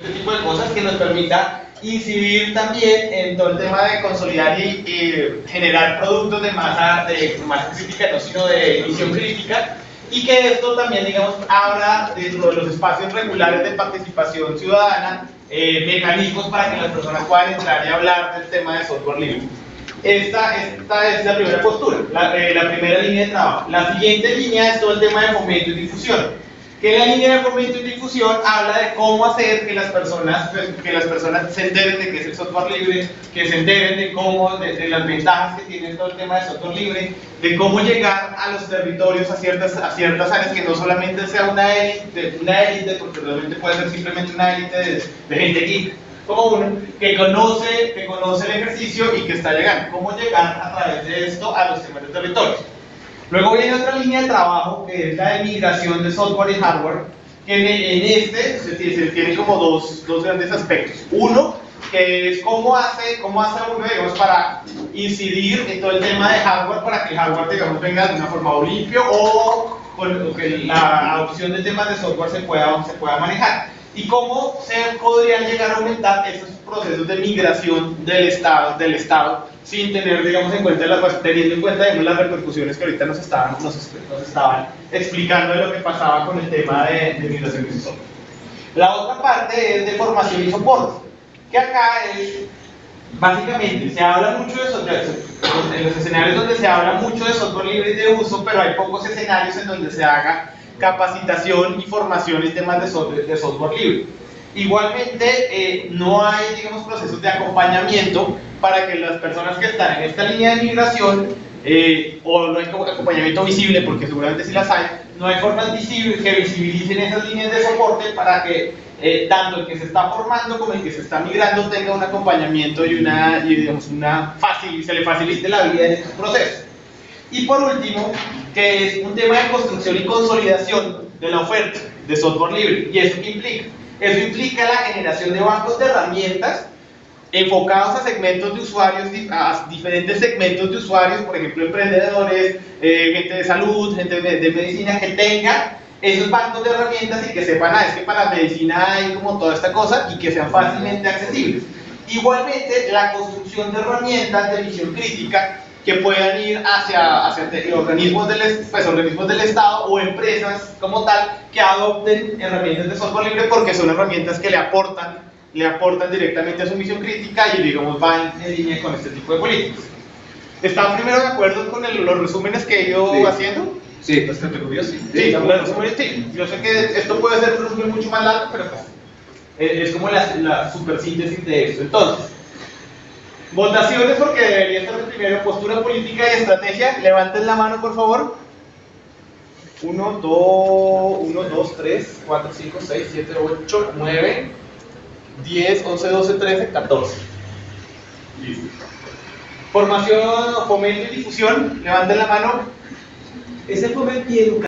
este tipo de cosas que nos permita incidir también en todo el tema de consolidar y, y generar productos de masa, de masa crítica, no sino de emisión crítica, y que esto también, digamos, abra dentro de los espacios regulares de participación ciudadana eh, mecanismos para que las personas puedan entrar y hablar del tema de software libre. Esta, esta es la primera postura, la, eh, la primera línea de trabajo. La siguiente línea es todo el tema de fomento y difusión que la línea de fomento y difusión habla de cómo hacer que las personas pues, que las personas se enteren de qué es el software libre, que se enteren de cómo de, las ventajas que tiene todo el tema de software libre, de cómo llegar a los territorios a ciertas a ciertas áreas que no solamente sea una élite, una élite porque realmente puede ser simplemente una élite de, de gente geek como uno que conoce que conoce el ejercicio y que está llegando. Cómo llegar a través de esto a los demás territorios. Luego viene otra línea de trabajo que es la de migración de software y hardware, que en, este se, tiene como dos, dos, grandes aspectos. Uno, que es cómo hace, cómo hace uno, digamos, para incidir en todo el tema de hardware para que el hardware, digamos, venga de una forma limpio o con que la adopción de temas de software se pueda, se pueda manejar. Y cómo se podrían llegar a aumentar esos procesos de migración del Estado, del Estado sin tener, digamos, en cuenta, las, teniendo en cuenta las repercusiones que ahorita nos estaban, nos, estaban explicando de lo que pasaba con el tema de, de migración y. La otra parte es de formación y soporte, que acá es, básicamente, se habla mucho de software, en los escenarios donde se habla mucho de software libre y de uso, pero hay pocos escenarios en donde se haga capacitación y formación en temas de software, de software libre. Igualmente, eh, no hay, digamos, procesos de acompañamiento para que las personas que están en esta línea de migración, eh, o no hay acompañamiento visible, porque seguramente sí las hay, no hay formas visibles que visibilicen esas líneas de soporte para que eh, tanto el que se está formando como el que se está migrando tenga un acompañamiento y, una, y digamos, una fácil, se le facilite la vida en estos procesos. Y por último, que es un tema de construcción y consolidación de la oferta de software libre. ¿Y eso qué implica? Eso implica la generación de bancos de herramientas enfocados a segmentos de usuarios, a diferentes segmentos de usuarios, por ejemplo, emprendedores, eh, gente de salud, gente de, medicina, que tenga esos bancos de herramientas y que sepan, ah, es que para medicina hay como toda esta cosa y que sean fácilmente accesibles. Igualmente, la construcción de herramientas de visión crítica que puedan ir hacia, hacia organismos, del, pues, organismos del Estado o empresas como tal que adopten herramientas de software libre porque son herramientas que le aportan le aportan directamente a su misión crítica y digamos van en línea con este tipo de políticas. ¿Están primero de acuerdo con los resúmenes que he ido haciendo? Sí, pues categorías sí. Sí, resúmenes sí. Yo sé que esto puede ser un resumen mucho más largo, pero pues, eh, es como la, la super síntesis de esto. Entonces, votaciones porque debería estar primero postura política y estrategia. Levanten la mano, por favor. 1, 2, 1, 2, 3, 4, 5, 6, 7, 8, 9. 10, 11, 12, 13, 14. Listo. Formación, fomento y difusión. Levanten la mano. Ese fomento y educación.